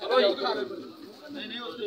चलो नहीं नहीं उसके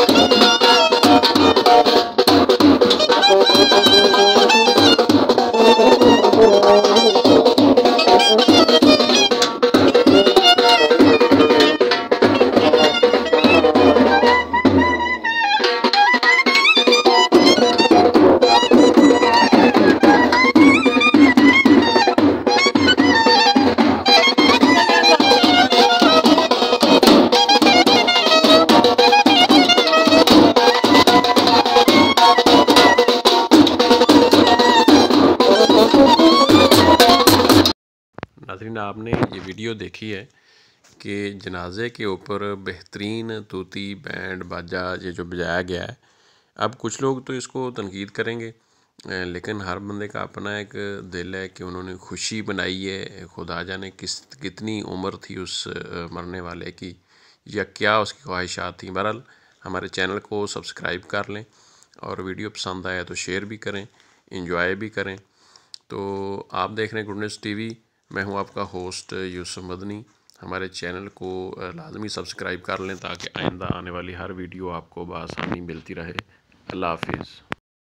नाजरीन आपने ये वीडियो देखी है कि जनाजे के ऊपर बेहतरीन तूती, बैंड, बाजा, ये जो बजाया गया है। अब कुछ लोग तो इसको तनकीद करेंगे लेकिन हर बंदे का अपना एक दिल है कि उन्होंने खुशी बनाई है। खुदा जाने किस, कितनी उम्र थी उस मरने वाले की, या क्या उसकी ख्वाहिशात थी। बहरहाल, हमारे चैनल को सब्सक्राइब कर लें और वीडियो पसंद आया तो शेयर भी करें इंजॉय भी करें। तो आप देख रहे हैं गुडनेस टीवी मैं हूँ आपका होस्ट यूसुफ मदनी। हमारे चैनल को लाजमी सब्सक्राइब कर लें ताकि आइंदा आने वाली हर वीडियो आपको बसानी मिलती रहे। अल्लाह हाफिज़।